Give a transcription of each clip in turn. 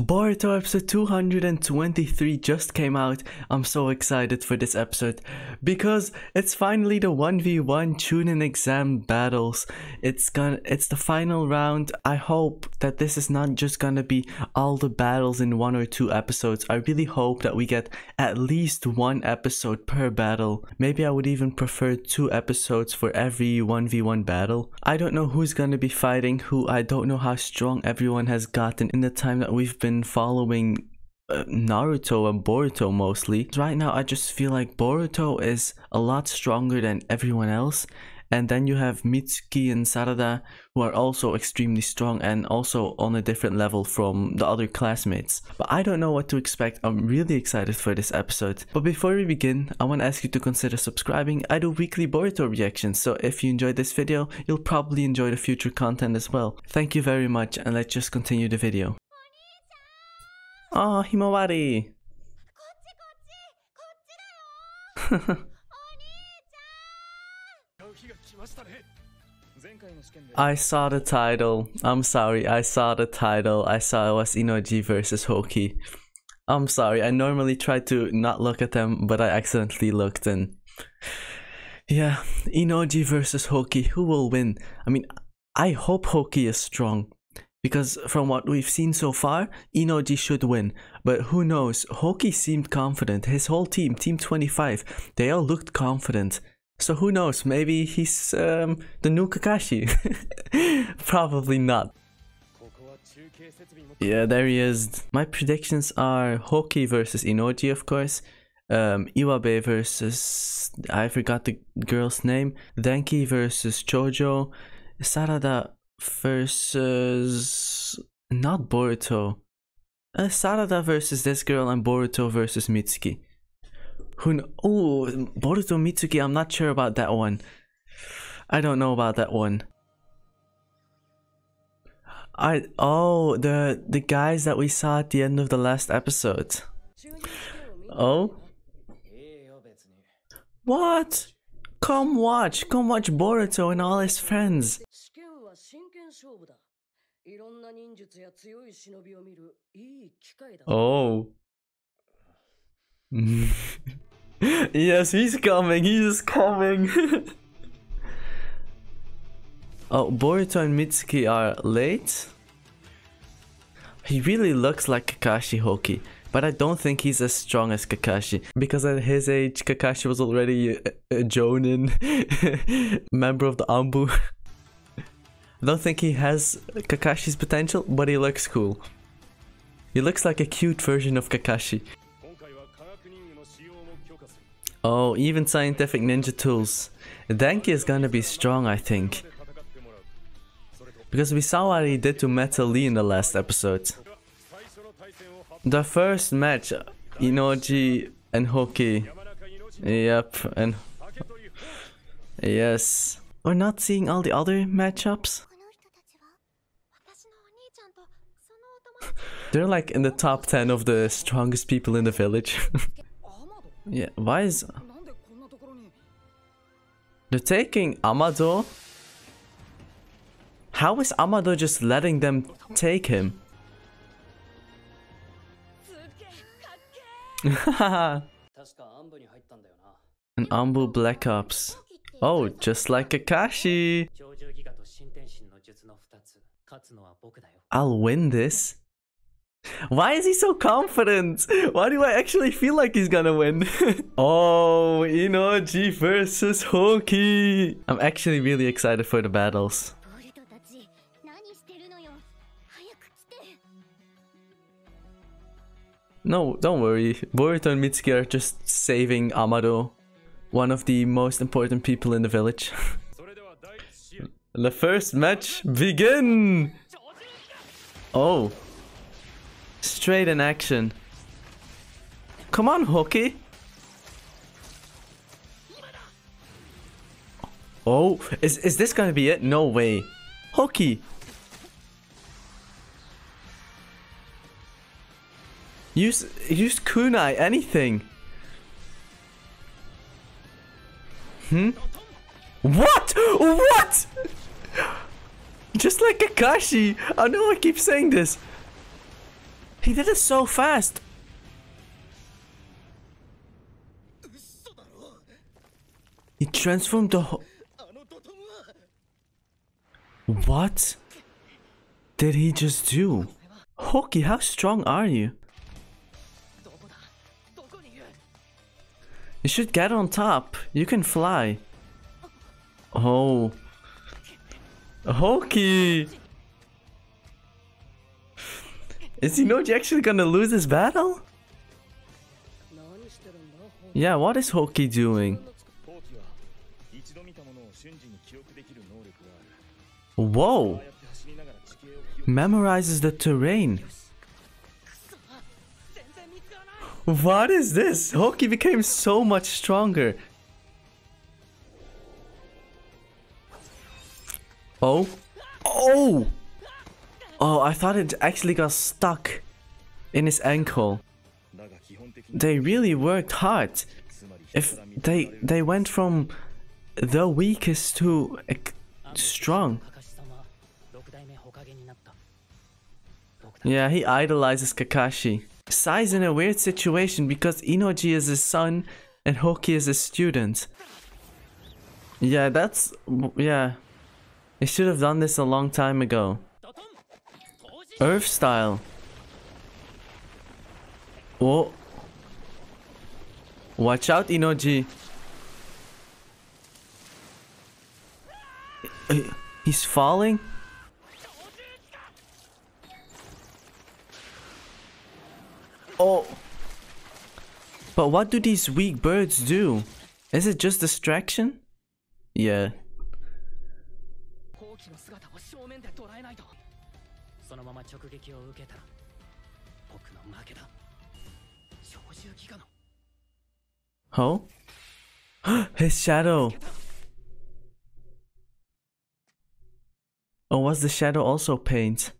Boruto episode 223 just came out. I'm so excited for this episode because it's finally the 1v1 Chunin exam battles. It's gonna it's the final round. I hope that this is not just gonna be all the battles in one or two episodes. I really hope that we get at least one episode per battle. Maybe I would even prefer two episodes for every 1v1 battle. I don't know who's gonna be fighting who. I don't know how strong everyone has gotten in the time that we've been following uh, Naruto and Boruto mostly. Right now, I just feel like Boruto is a lot stronger than everyone else. And then you have Mitsuki and Sarada, who are also extremely strong and also on a different level from the other classmates. But I don't know what to expect. I'm really excited for this episode. But before we begin, I want to ask you to consider subscribing. I do weekly Boruto reactions, so if you enjoyed this video, you'll probably enjoy the future content as well. Thank you very much, and let's just continue the video. I saw the title. I'm sorry. I saw the title. I saw it was Inoji versus Houki. I'm sorry. I normally try to not look at them, but I accidentally looked and yeah, Inoji versus Houki. Who will win? I mean, I hope Houki is strong, because from what we've seen so far, Inoji should win. But who knows? Houki seemed confident. His whole team, Team 25, they all looked confident. So who knows? Maybe he's um, the new Kakashi. Probably not. Yeah, there he is. My predictions are Houki versus Inoji, of course. Um, Iwabe versus I forgot the girl's name. Denki versus Chocho. Sarada versus not Boruto. Uh, Sarada versus this girl and Boruto versus Mitsuki. Who? Oh, Boruto Mitsuki. I'm not sure about that one. I don't know about that one. I oh the the guys that we saw at the end of the last episode. Oh, what? Come watch, come watch Boruto and all his friends. 勝負だ。いろんな忍術や強い忍びを見るいい機会だ。Oh. yes, he's coming. He's coming. oh, Boruto and Mitsuki are late. He really looks like Kakashi Houki, but I don't think he's as strong as Kakashi, because at his age, Kakashi was already a, a jonin, member of the ANBU. I don't think he has Kakashi's potential, but he looks cool. He looks like a cute version of Kakashi. Oh, even scientific ninja tools. Denki is gonna be strong, I think. Because we saw what he did to Metal Lee in the last episode. The first match, Inoji and Houki. Yep, and... Yes. We're not seeing all the other matchups? They're like in the top 10 of the strongest people in the village. yeah, why is... They're taking Amado? How is Amado just letting them take him? An ANBU Black Ops. Oh, just like Kakashi! I'll win this. Why is he so confident? Why do I actually feel like he's gonna win? oh, Inoji versus Houki. I'm actually really excited for the battles. No, don't worry. Boruto and Mitsuki are just saving Amado, one of the most important people in the village. The first match begin! Oh. Straight in action. Come on, Houki. Oh, is, is this gonna be it? No way. Houki. Use, use kunai, anything. Hmm? What? What? Just like Kakashi. I know I keep saying this. He did it so fast. He transformed the whole... What did he just do? Houki, how strong are you? You should get on top. You can fly. Oh. Houki! Is Inoji actually gonna lose this battle? Yeah, what is Houki doing? Whoa! Memorizes the terrain. What is this? Houki became so much stronger. Oh. Oh! Oh, I thought it actually got stuck in his ankle. They really worked hard. If they they went from the weakest to strong. Yeah, he idolizes Kakashi. Sai's in a weird situation because Inoji is his son and Houki is his student. Yeah, that's... yeah. They should have done this a long time ago. Earth style. Oh, Watch out, Inoji. He's falling? Oh. But what do these weak birds do? Is it just distraction? Yeah, 後期の姿を正面で捉えないとそのまま直撃を受けたら僕の負けだ超重機関の Oh? His shadow. Oh, was the shadow also paint?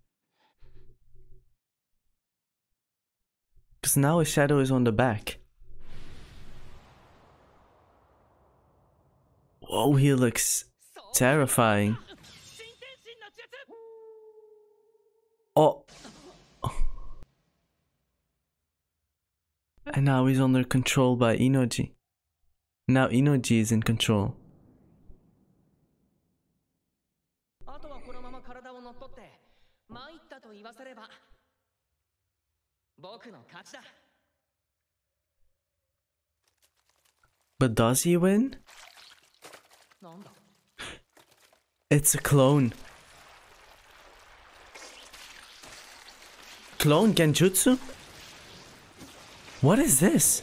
Because now his shadow is on the back. Oh, he looks terrifying. Oh. And now he's under control by Inoji. Now Inoji is in control. But does he win? It's a clone. Clone Genjutsu? What is this?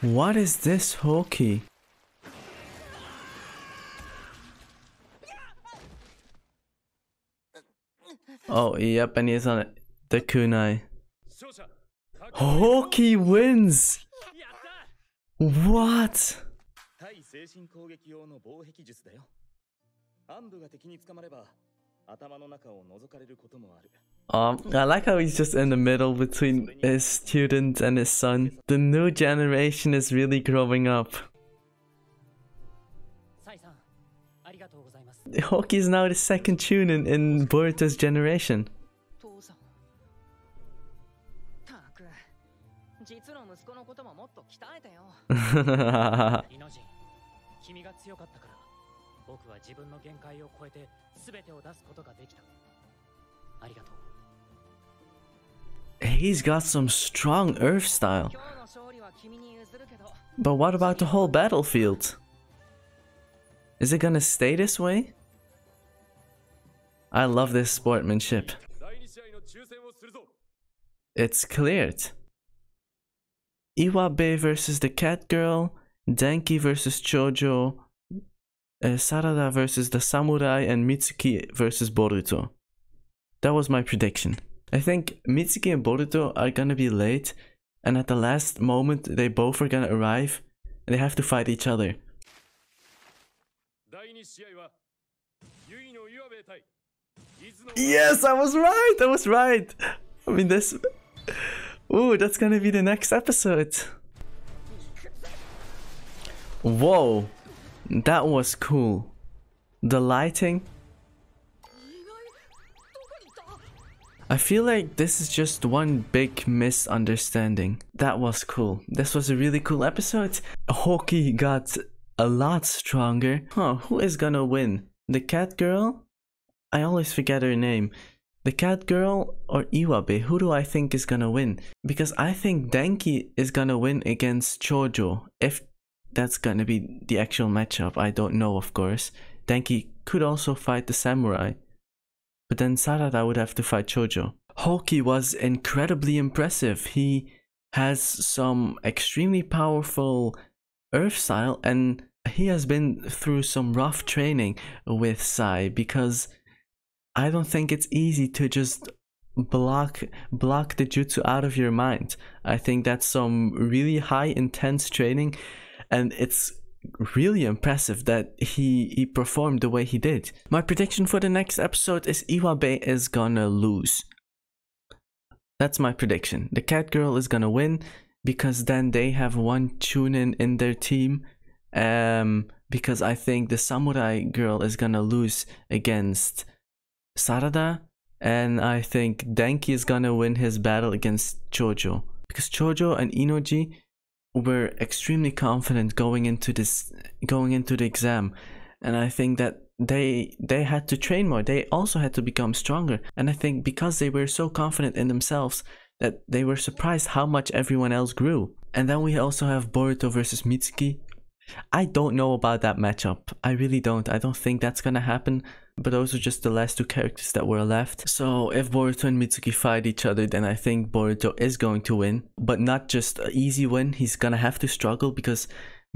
What is this Houki? Oh, yep, and he's on it. The kunai. Houki wins! What? Um, I like how he's just in the middle between his student and his son. The new generation is really growing up. Houki's now the second chunin, in Boruto's generation. 僕は自分の限界を超えて全てを出すことができたありがとう He's got some strong earth style. But what about the whole battlefield? Is it gonna stay this way? I love this sportmanship. It's cleared. Iwabe versus the Cat Girl, Denki versus Chocho, uh, Sarada versus the Samurai and Mitsuki versus Boruto. That was my prediction. I think Mitsuki and Boruto are gonna be late, and at the last moment, they both are gonna arrive and they have to fight each other. Yes, I was right! I was right! I mean, this. Ooh, that's gonna be the next episode. Whoa! That was cool. The lighting. I feel like this is just one big misunderstanding. That was cool. This was a really cool episode. Houki got a lot stronger. Huh, who is gonna win? The cat girl? I always forget her name. The cat girl or Iwabe? Who do I think is gonna win? Because I think Denki is gonna win against Chocho. If that's gonna be the actual matchup, I don't know, of course. Denki could also fight the samurai. But then Sarada would have to fight Chocho. Houki was incredibly impressive. He has some extremely powerful earth style and he has been through some rough training with Sai because I don't think it's easy to just block block the jutsu out of your mind. I think that's some really high intense training and it's really impressive that he he performed the way he did. My prediction for the next episode is Iwabe is gonna lose. That's my prediction. The cat girl is gonna win because then they have one chunin in their team. Um because I think the samurai girl is gonna lose against Sarada and I think Denki is gonna win his battle against Chocho. Because Chocho and Inoji were extremely confident going into this going into the exam. And i think that they they had to train more. They also had to become stronger. And i think because they were so confident in themselves that they were surprised how much everyone else grew. And then we also have boruto versus mitsuki. I don't know about that matchup. I really don't. I don't think that's gonna happen but those are just the last two characters that were left. So if Boruto and Mitsuki fight each other, then I think Boruto is going to win. But not just an easy win, he's gonna have to struggle because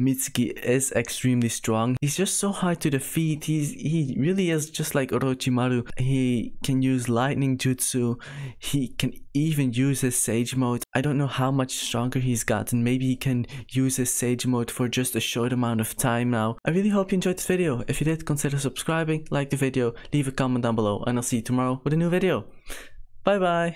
Mitsuki is extremely strong. He's just so hard to defeat. He's he really is just like Orochimaru. He can use lightning jutsu. He can even use his sage mode. I don't know how much stronger he's gotten. Maybe he can use his sage mode for just a short amount of time now. I really hope you enjoyed this video. If you did, consider subscribing, like the video, leave a comment down below, and I'll see you tomorrow with a new video. Bye bye.